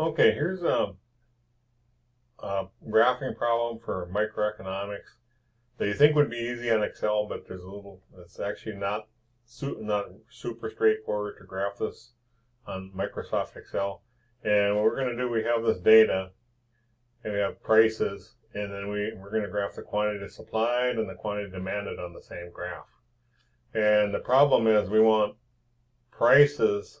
Okay, here's a, a graphing problem for microeconomics that you think would be easy on Excel, but there's a little, it's actually not, not super straightforward to graph this on Microsoft Excel. And what we're going to do, we have this data, and we have prices, and then we, we're going to graph the quantity supplied and the quantity demanded on the same graph. And the problem is we want prices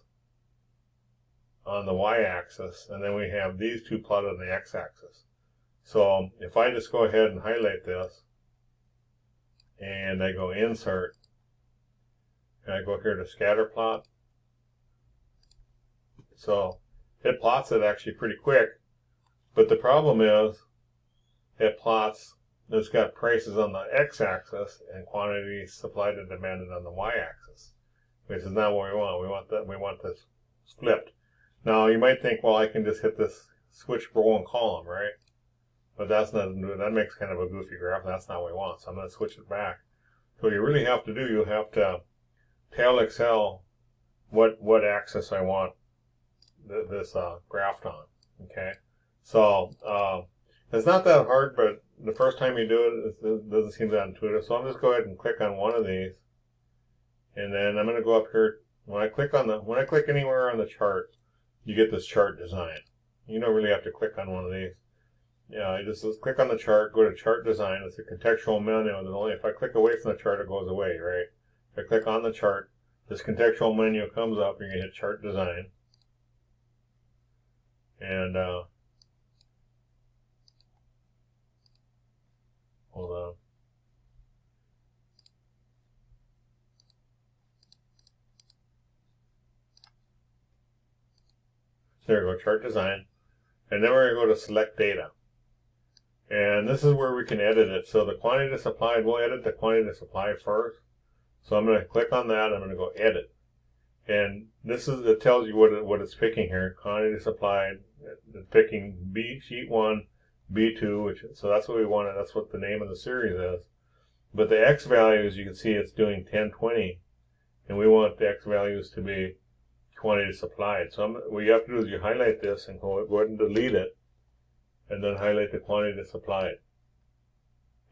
on the y-axis, and then we have these two plotted on the x-axis. So if I just go ahead and highlight this, and I go insert, and I go here to scatter plot. So it plots it actually pretty quick, but the problem is it plots, it's got prices on the x-axis and quantities supplied and demanded on the y-axis, which is not what we want. We want that, we want this flipped. Now you might think, well, I can just hit this switch row and column, right? But that's not, that makes kind of a goofy graph. That's not what we want. So I'm going to switch it back. So what you really have to do, you have to tell Excel what, what axis I want th this uh, graphed on. Okay. So, uh, it's not that hard, but the first time you do it, it doesn't seem that intuitive. So I'm just go ahead and click on one of these. And then I'm going to go up here. When I click on the, when I click anywhere on the chart, you get this chart design. You don't really have to click on one of these. Yeah, I just, click on the chart, go to chart design. It's a contextual menu. And only if I click away from the chart, it goes away, right? If I click on the chart, this contextual menu comes up. And You're going to hit chart design. And, uh, hold on. There we go, chart design. And then we're going to go to select data. And this is where we can edit it. So the quantity supplied, we'll edit the quantity supplied first. So I'm going to click on that. I'm going to go edit. And this is, it tells you what, it, what it's picking here. Quantity supplied, it's picking B, sheet 1, B2, which, so that's what we wanted. That's what the name of the series is. But the X values, you can see it's doing 1020. And we want the X values to be quantity supplied. So I'm, what you have to do is you highlight this and go, go ahead and delete it, and then highlight the quantity supplied.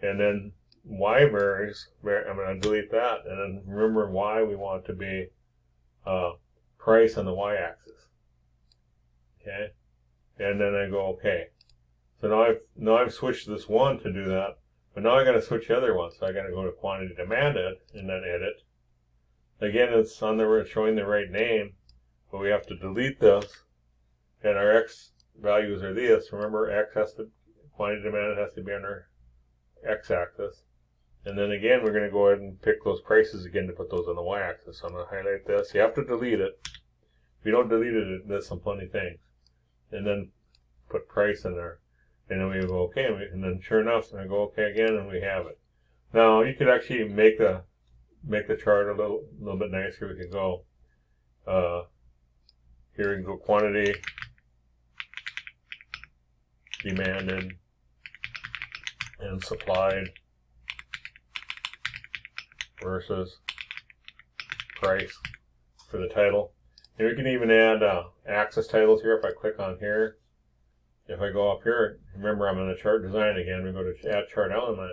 And then Y varies, I'm going to delete that, and then remember Y we want to be uh, price on the y-axis. Okay, and then I go OK. So now I've now I've switched this one to do that, but now I got to switch the other one. So I got to go to quantity demanded and then edit. Again, it's on the showing the right name, but we have to delete this, and our x values are these. Remember, x has to, quantity demanded has to be on our x-axis. And then again, we're going to go ahead and pick those prices again to put those on the y-axis. So I'm going to highlight this. You have to delete it. If you don't delete it, it does some funny things. And then put price in there. And then we go okay, and, then sure enough, I go okay again, and we have it. Now you could actually make the make the chart a little little bit nicer. We could go uh, here can go quantity, demanded, and supplied versus price for the title. And we can even add uh, axis titles here. If I click on here, if I go up here, remember I'm in the chart design again. We go to add chart element,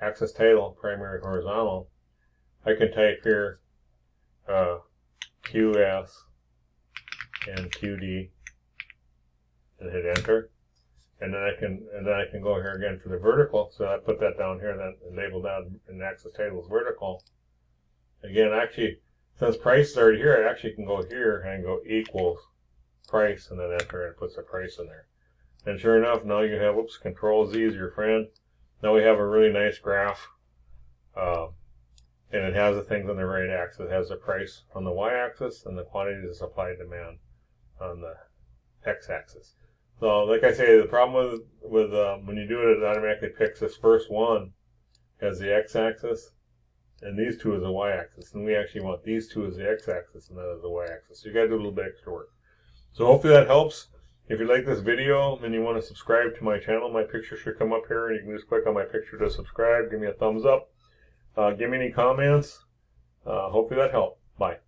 axis title, primary horizontal. I can type here uh, QS and QD and hit enter. And then I can and then I can go here again for the vertical. So I put that down here and then label that in axis table as vertical. Again, actually, since price is already here, I actually can go here and go equals price and then enter and it puts the price in there. And sure enough, now you have, whoops, control Z is your friend. Now we have a really nice graph. Uh, and it has the things on the right axis. It has the price on the y-axis and the quantity of supply and demand on the x-axis. So, like I say, the problem with with um, when you do it, it automatically picks this first one as the x-axis, and these two as the y-axis. And we actually want these two as the x-axis and that as the y-axis. So you got to do a little bit extra work. So hopefully that helps. If you like this video and you want to subscribe to my channel, my picture should come up here. And you can just click on my picture to subscribe. Give me a thumbs up. Uh, give me any comments. Uh, hopefully that helped. Bye.